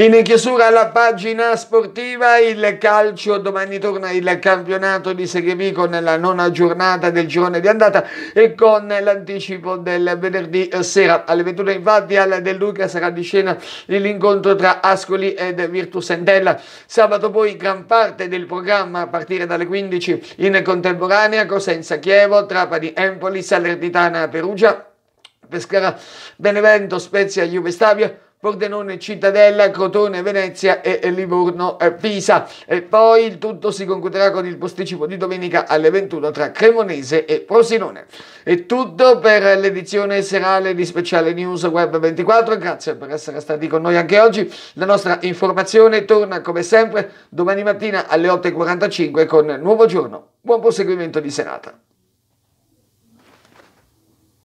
In chiusura alla pagina sportiva, il calcio, domani torna il campionato di Serie B con la nona giornata del girone di andata e con l'anticipo del venerdì sera. Alle 21 infatti al Del Duca sarà di scena l'incontro tra Ascoli ed Virtus Entella. Sabato poi gran parte del programma a partire dalle 15 in contemporanea Cosenza Chievo, Trapani Empoli, Salernitana Perugia, Pescara Benevento, Spezia Juve Stabia Pordenone Cittadella, Crotone Venezia e Livorno Pisa. E poi il tutto si concluderà con il posticipo di domenica alle 21 tra Cremonese e Frosinone. È tutto per l'edizione serale di Speciale News Web 24. Grazie per essere stati con noi anche oggi. La nostra informazione torna come sempre domani mattina alle 8.45 con nuovo giorno. Buon proseguimento di serata.